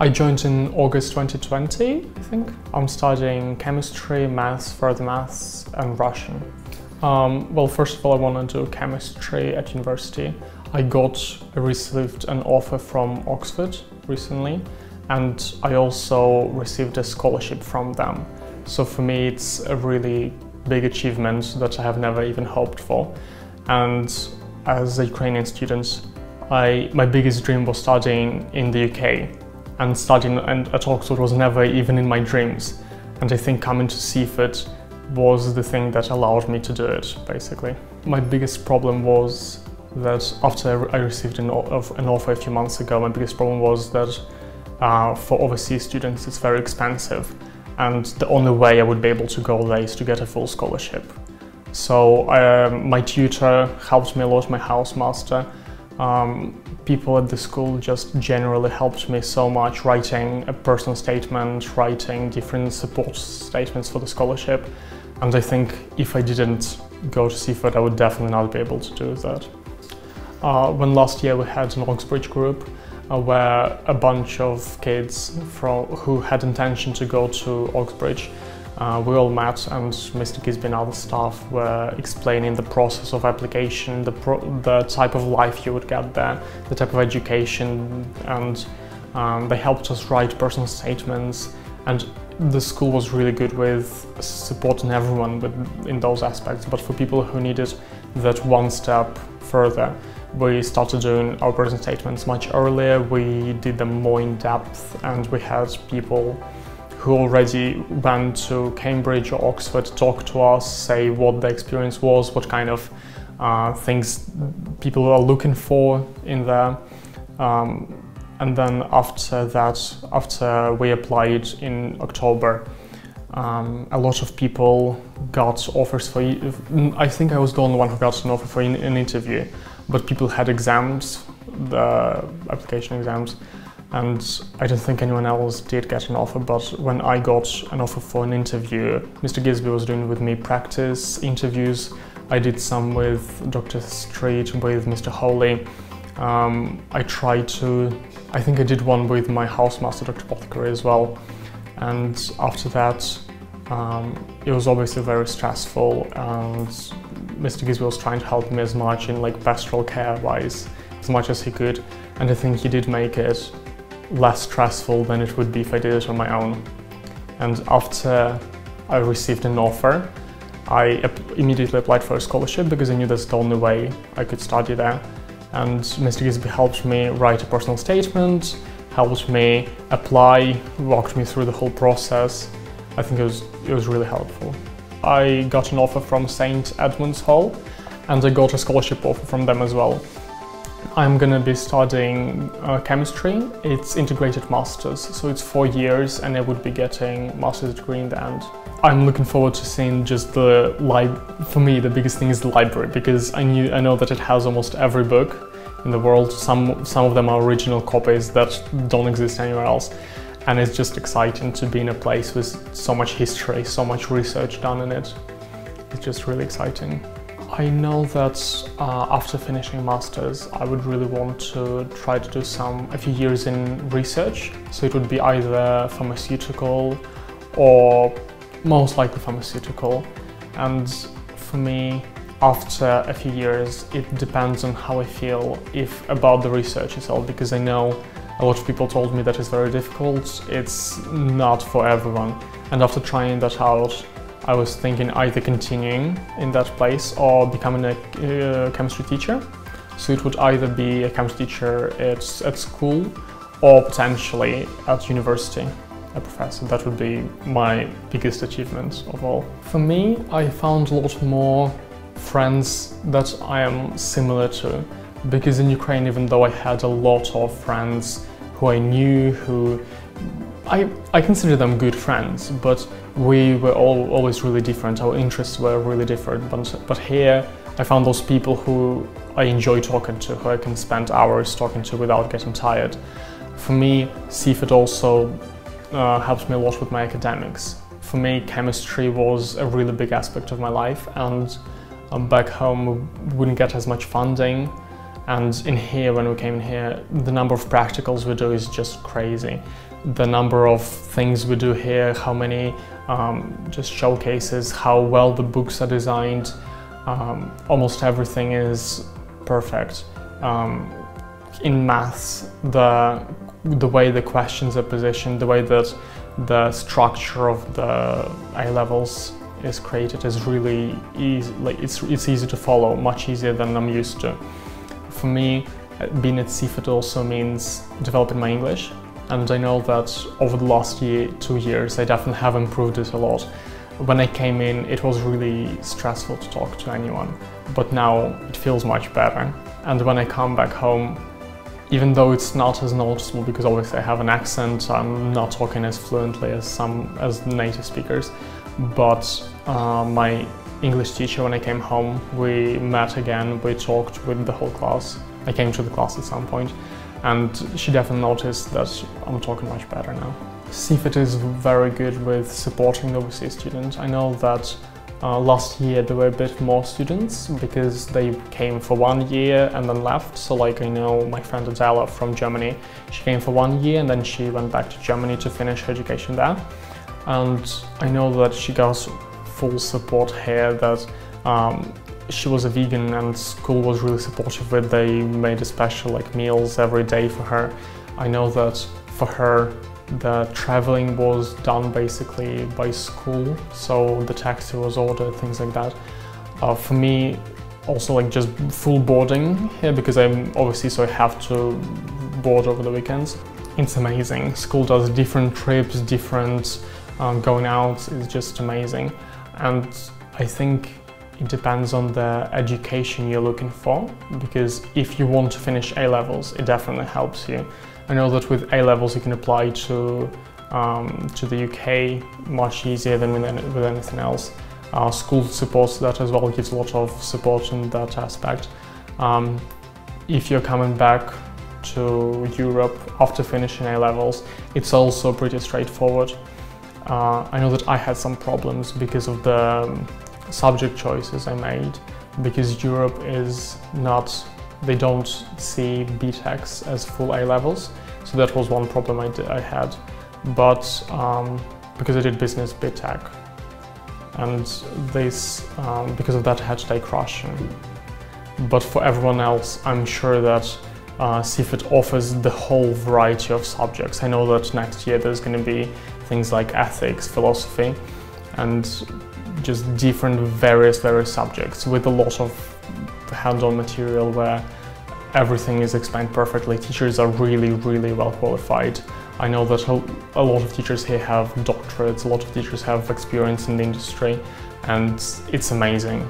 I joined in August 2020, I think. I'm studying chemistry, maths, further maths, and Russian. Um, well, first of all, I want to do chemistry at university. I got received an offer from Oxford recently, and I also received a scholarship from them. So for me, it's a really big achievement that I have never even hoped for. And as a Ukrainian student, I, my biggest dream was studying in the UK. And studying and at Oxford was never even in my dreams. And I think coming to Seaford was the thing that allowed me to do it, basically. My biggest problem was that after I received an, an offer a few months ago, my biggest problem was that uh, for overseas students it's very expensive and the only way I would be able to go there is to get a full scholarship. So um, my tutor helped me a lot, my housemaster. Um, people at the school just generally helped me so much writing a personal statement, writing different support statements for the scholarship. And I think if I didn't go to Seaford, I would definitely not be able to do that. Uh, when last year we had an Oxbridge group, uh, where a bunch of kids from, who had intention to go to Oxbridge uh, we all met and Mr. Gisby and other staff were explaining the process of application, the, the type of life you would get there, the type of education and um, they helped us write personal statements and the school was really good with supporting everyone with, in those aspects but for people who needed that one step further we started doing our personal statements much earlier, we did them more in depth and we had people who already went to Cambridge or Oxford talk to us, say what the experience was, what kind of uh, things people are looking for in there. Um, and then after that, after we applied in October, um, a lot of people got offers for, I think I was the only one who got an offer for an interview, but people had exams, the application exams, and I don't think anyone else did get an offer, but when I got an offer for an interview, Mr. Gisby was doing with me practice interviews. I did some with Dr. Street, with Mr. Holy. Um, I tried to, I think I did one with my housemaster, Dr. Apothecary, as well. And after that, um, it was obviously very stressful and Mr. Gisby was trying to help me as much in like pastoral care wise, as much as he could. And I think he did make it less stressful than it would be if I did it on my own. And after I received an offer, I immediately applied for a scholarship because I knew that's the only way I could study there. And Mr. Gisby helped me write a personal statement, helped me apply, walked me through the whole process. I think it was, it was really helpful. I got an offer from St. Edmund's Hall and I got a scholarship offer from them as well. I'm gonna be studying uh, chemistry. It's integrated masters, so it's four years and I would be getting master's degree in the end. I'm looking forward to seeing just the lib. For me, the biggest thing is the library because I knew I know that it has almost every book in the world. Some some of them are original copies that don't exist anywhere else, and it's just exciting to be in a place with so much history, so much research done in it. It's just really exciting. I know that uh, after finishing masters, I would really want to try to do some a few years in research. So it would be either pharmaceutical or most likely pharmaceutical. And for me, after a few years, it depends on how I feel if about the research itself, because I know a lot of people told me that it's very difficult. It's not for everyone. And after trying that out, I was thinking either continuing in that place or becoming a uh, chemistry teacher. So it would either be a chemistry teacher at, at school or potentially at university, a professor. That would be my biggest achievement of all. For me, I found a lot more friends that I am similar to because in Ukraine, even though I had a lot of friends who I knew, who I, I consider them good friends, but we were all always really different. Our interests were really different. But, but here, I found those people who I enjoy talking to, who I can spend hours talking to without getting tired. For me, Seaford also uh, helped me a lot with my academics. For me, chemistry was a really big aspect of my life, and um, back home we wouldn't get as much funding And in here, when we came in here, the number of practicals we do is just crazy. The number of things we do here, how many um, just showcases, how well the books are designed, um, almost everything is perfect. Um, in maths, the the way the questions are positioned, the way that the structure of the A levels is created is really easy. Like it's it's easy to follow, much easier than I'm used to for me, being at Seaford also means developing my English. And I know that over the last year, two years, I definitely have improved it a lot. When I came in, it was really stressful to talk to anyone, but now it feels much better. And when I come back home, even though it's not as noticeable because obviously I have an accent, I'm not talking as fluently as some as native speakers, but uh, my English teacher when I came home. We met again, we talked with the whole class. I came to the class at some point and she definitely noticed that I'm talking much better now. Seaford is very good with supporting overseas students. I know that uh, last year there were a bit more students because they came for one year and then left. So like I know my friend Adela from Germany, she came for one year and then she went back to Germany to finish her education there. And I know that she goes full support here that um, she was a vegan and school was really supportive with. They made a special like meals every day for her. I know that for her the traveling was done basically by school, so the taxi was ordered, things like that. Uh, for me, also like just full boarding here because I'm obviously so I have to board over the weekends. It's amazing. School does different trips, different um, going out. It's just amazing and I think it depends on the education you're looking for because if you want to finish A levels, it definitely helps you. I know that with A levels you can apply to um, to the UK much easier than with, any, with anything else. Uh, school supports that as well, gives a lot of support in that aspect. Um, if you're coming back to Europe after finishing A levels, it's also pretty straightforward. Uh, I know that I had some problems because of the um, subject choices I made, because Europe is not, they don't see BTECs as full A levels, so that was one problem I, did, I had. But um, because I did business BTEC, and this, um, because of that I had to take Russian. But for everyone else, I'm sure that uh, Seaford offers the whole variety of subjects. I know that next year there's going to be things like ethics, philosophy, and just different various, various subjects with a lot of hands-on material where everything is explained perfectly. Teachers are really, really well qualified. I know that a lot of teachers here have doctorates, a lot of teachers have experience in the industry, and it's amazing.